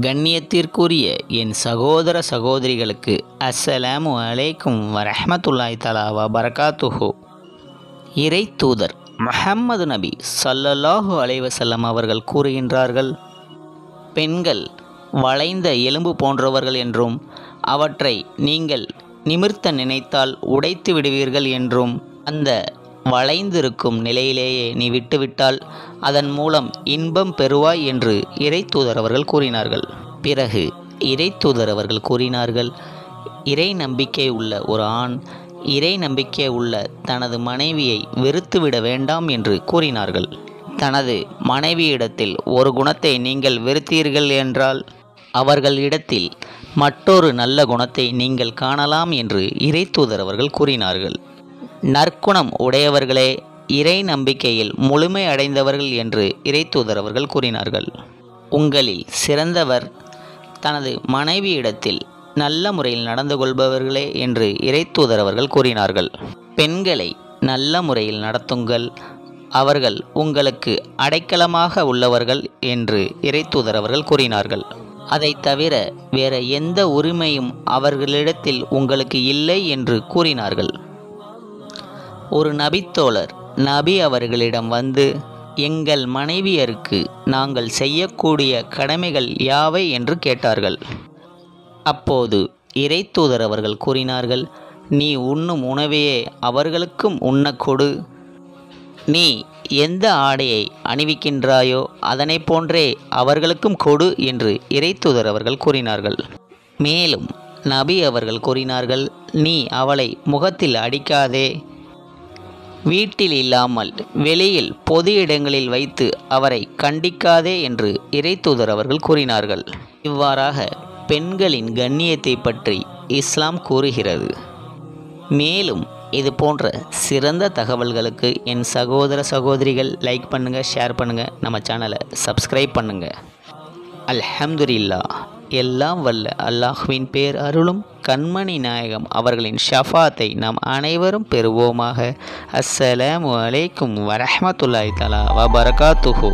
கண்ணியத்திற்குரிய என் சகோதர சகோதரிகளுக்கு அஸ்ஸலாமு அலைக்கும் வரஹமத்துல்லாய் தலாவா பரகாத்துஹோ பரகாத்துஹு இறை தூதர் மஹம்மது நபி சல்லல்லாஹு அலைவசல்லம் அவர்கள் கூறுகின்றார்கள் பெண்கள் வளைந்த எலும்பு போன்றவர்கள் என்றும் அவற்றை நீங்கள் நிமிர்த்த நினைத்தால் உடைத்து விடுவீர்கள் என்றும் அந்த வளைந்திருக்கும் நிலையிலேயே நீ விட்டுவிட்டால் அதன் மூலம் இன்பம் பெறுவாய் என்று இறைத்தூதர் அவர்கள் கூறினார்கள். பிறகு இறைத்தூதர் அவர்கள் கூறினார்கள் இறை நம்பிக்கை உள்ள ஒரு ஆண் இறை நம்பிக்கை உள்ள தனது மனைவியை வெறுத்துவிட வேண்டாம் என்று கூறினார்கள். தனது மனைவியிடத்தில் ஒரு குணத்தை நீங்கள் வெறுத்தீர்கள் என்றால் அவர்களிடத்தில் மற்றொரு நல்ல குணத்தை நீங்கள் காணலாம் என்று இறைத்தூதர் அவர்கள் கூறினார்கள். நற்குணம் உடையவர்களே இறை நம்பிக்கையில் முழுமை அடைந்தவர்கள் என்று இறைத்தூதர் அவர்கள் கூறினார்கள். உங்களில் சிறந்தவர் தனது மனைவியிடத்தில் நல்ல முறையில் நடந்து கொள்பவர்களே என்று இறைத்தூதர் அவர்கள் கூறினார்கள். பெண்களை நல்ல முறையில் நடத்துங்கள். அவர்கள் உங்களுக்கு அடைக்கலமாக உள்ளவர்கள் என்று இறைத்தூதர் அவர்கள் கூறினார்கள். அதை தவிர வேற எந்த உரிமையும் அவர்களிடத்தில் உங்களுக்கு இல்லை என்று கூறினார்கள். ஒரு நபித்தோழர் நபி அவர்களிடம் வந்து எங்கள் மனைவியருக்கு நாங்கள் செய்யக்கூடிய கடமைகள் யாவை? என்று கேட்டார்கள். அப்போது இறைத்தூதர் அவர்கள் கூறினார்கள் நீ உண்ணும் உணவையே அவர்களுக்கும் உண்ணக்கொடு நீ எந்த ஆடையை அணிவிக்கின்றாயோ அதனை போன்றே அவர்களுக்கும் கொடு என்று இறைத்தூதர் அவர்கள் கூறினார்கள். மேலும் நபி அவர்கள் கூறினார்கள் நீ அவளை முகத்தில் அடிக்காதே. வீட்டில் இல்லாமல் வெளியில் பொது இடங்களில் வைத்து அவரை கண்டிக்காதே என்று இறைத்தூதர் அவர்கள் கூறினார்கள். இவ்வாறாக பெண்களின் கண்ணியத்தை பற்றி இஸ்லாம் கூறுகிறது. மேலும் இது போன்ற சிறந்த தகவல்களுக்கு என் சகோதர சகோதரிகள் லைக் பண்ணுங்கள் ஷேர் பண்ணுங்கள் நம்ம சேனலை சப்ஸ்கிரைப் பண்ணுங்கள் அல்ஹம்துலில்லா எல்லாம் வல்ல அல்லாஹ்வின் பேர் அருளும் கண்மணி நாயகம் அவர்களின் ஷஃபாத்தை நாம் அனைவரும் பெறுவோமாக. அஸ்ஸலாமு அலைக்கும் வரஹ்மத்துல்லாஹி தலா வபரகாத்துஹூ.